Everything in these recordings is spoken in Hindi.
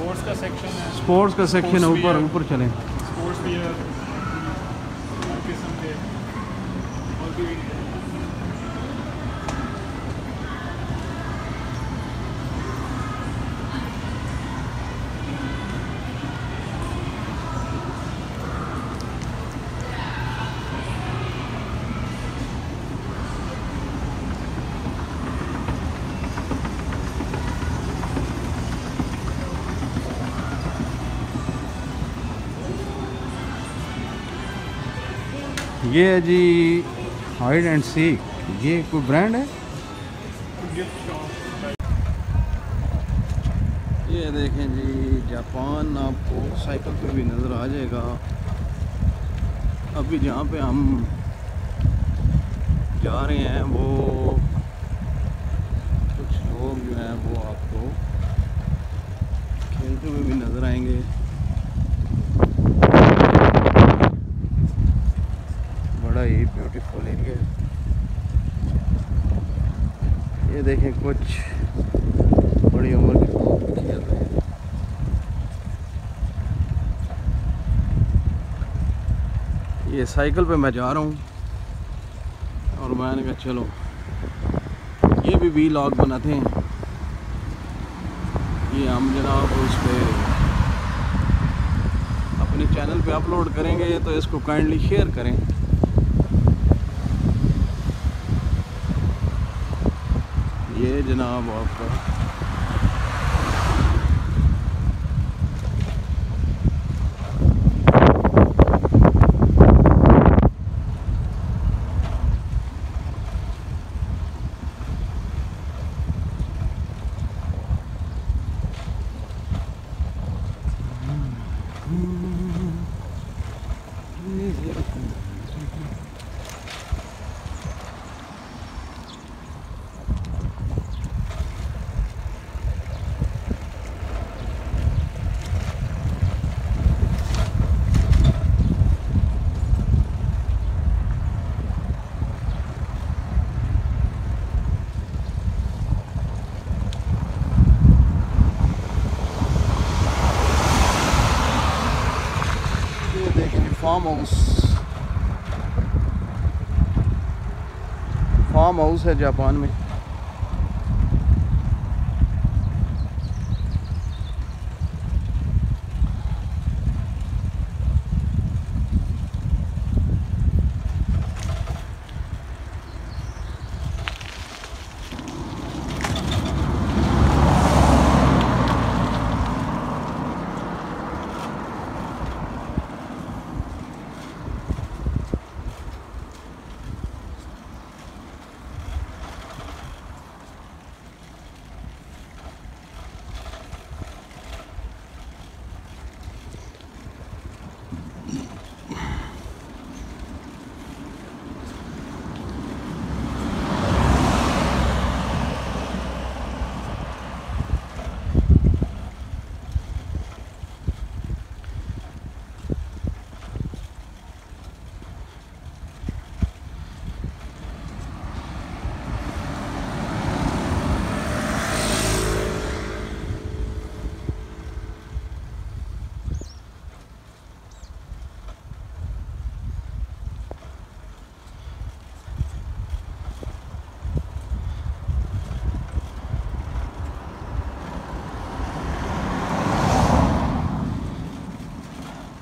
स्पोर्ट्स का सेक्शन है। स्पोर्ट्स का सेक्शन है ऊपर ऊपर चलें। स्पोर्ट्स भी हर किस्म के और भी ये है जी हाइड एंड सीक ये कोई ब्रांड है? ये देखें जी, जापान आपको साइकिल पे भी नज़र आ जाएगा। अभी जहाँ पे हम जा रहे हैं, वो कुछ लोग जो हैं, वो आपको खेलते हुए भी नज़र आएँगे बड़ा ही ब्यूटीफुल एरिया है ये देखें कुछ बड़ी उम्र के लोग खेल रहे हैं। ये साइकिल पे मैं जा रहा हूँ और मैंने कहा, चलो, ये भी वी लॉग बनाते हैं। ये हम जनाब उस पर अपने चैनल पे अपलोड करेंगे तो इसको काइंडली शेयर करें। ये जनाब आपका ये देखें फार्म हाउस फार्म हाउस है जापान में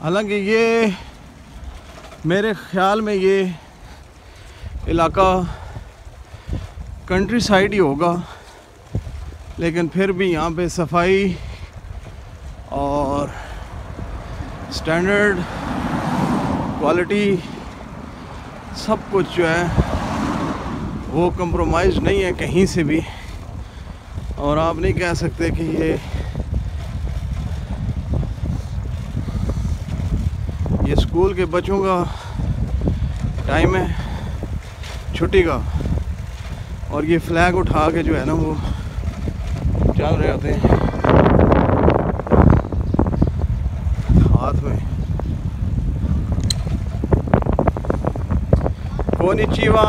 हालाँकि ये मेरे ख्याल में ये इलाका कंट्री साइड ही होगा, लेकिन फिर भी यहाँ पे सफ़ाई और स्टैंडर्ड क्वालिटी सब कुछ जो है, वो कंप्रोमाइज़ नहीं है कहीं से भी। और आप नहीं कह सकते कि ये ये स्कूल के बच्चों का टाइम है, छुट्टी का। और ये फ्लैग उठा के जो है ना वो चल रहे होते हैं। हाथ में। कोनिचिवा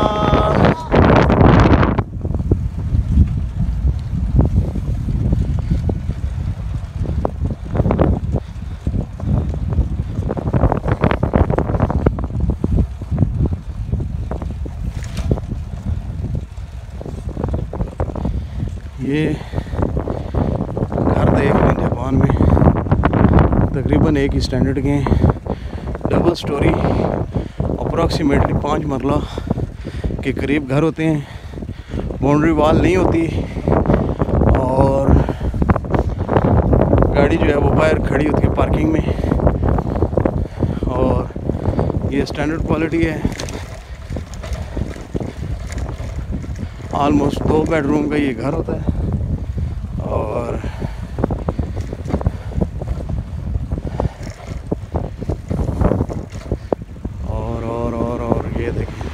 ये घर देख लें जापान में। तकरीबन एक ही स्टैंडर्ड के डबल स्टोरी अप्रॉक्सीमेटली पाँच मरला के करीब घर होते हैं। बाउंड्री वाल नहीं होती और गाड़ी जो है वो बाहर खड़ी होती है पार्किंग में। और ये स्टैंडर्ड क्वालिटी है। ऑलमोस्ट दो बेडरूम का ये घर होता है और और और और और ये देखिए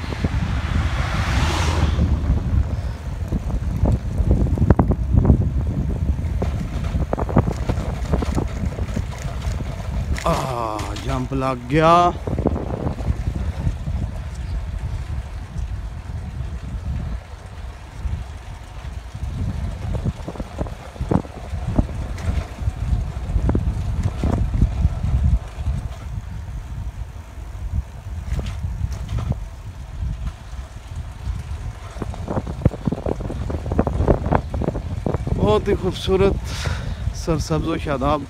आ जंप लग गया। बहुत ही खूबसूरत सरसब्ज शादाब।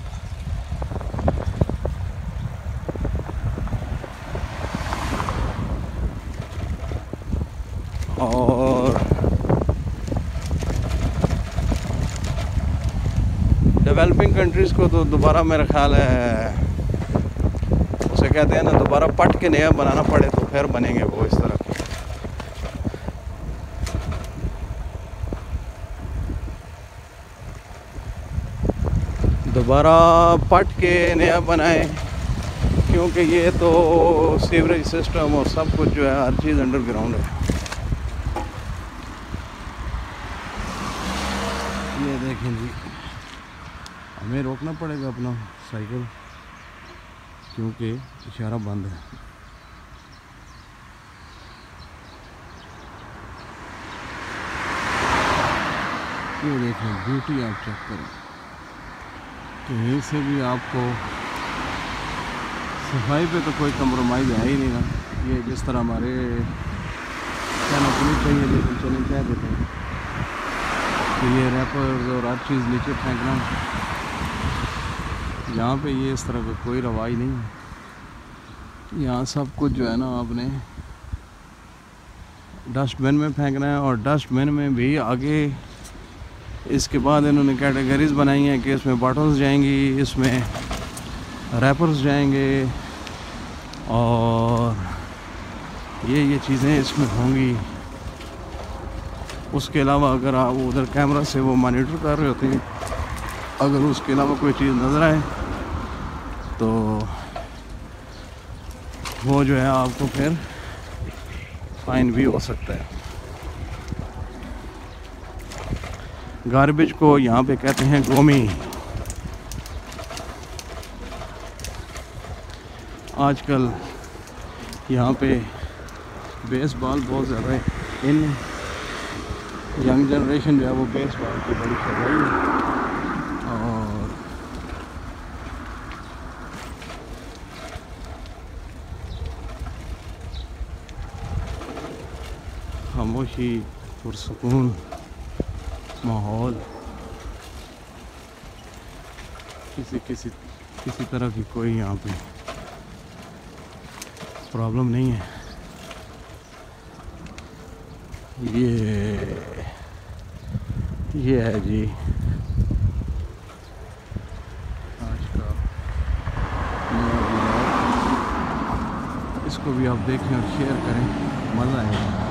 और डेवलपिंग कंट्रीज़ को तो दोबारा मेरा ख्याल है, उसे कहते हैं ना, दोबारा पट के नया बनाना पड़े तो फिर बनेंगे वो इस तरह के। दोबारा पट के नया बनाए, क्योंकि ये तो सीवरेज सिस्टम और सब कुछ जो है हर चीज़ अंडरग्राउंड है ये देखें जी। हमें रोकना पड़ेगा अपना साइकिल, क्योंकि इशारा बंद है। ये देखें ब्यूटी आप चेक करें। कहीं से भी आपको सफ़ाई पे तो कोई कम्प्रोमाइज़ है ही नहीं ना। ये जिस तरह हमारे कहना चाहिए लेकिन चलें कह देते हैं? तो ये रैपर्स और हर चीज़ नीचे फेंकना। यहाँ पे ये इस तरह का कोई रवाज नहीं है। यहाँ सब कुछ जो है ना आपने डस्टबिन में फेंकना है और डस्टबिन में भी आगे इसके बाद इन्होंने कैटेगरीज बनाई हैं कि इसमें बॉटल्स जाएँगी, इसमें रैपर्स जाएँगे और ये ये चीज़ें इसमें होंगी। उसके अलावा अगर आप उधर कैमरा से वो मॉनिटर कर रहे होते हैं अगर उसके अलावा कोई चीज़ नज़र आए तो वो जो है आपको फिर फाइन भी हो सकता है। गार्बेज को यहाँ पे कहते हैं गोमी आजकल यहाँ पे बेसबॉल बहुत ज़्यादा है। इन यंग जनरेशन जो है वो बेसबॉल की बड़ी खेल रही है। और खामोशी, पुरसकून, माहौल। किसी किसी किसी तरह की कोई यहाँ पे प्रॉब्लम नहीं है। ये ये है जी। आज का इसको भी आप देखें और शेयर करें। मज़ा आएगा।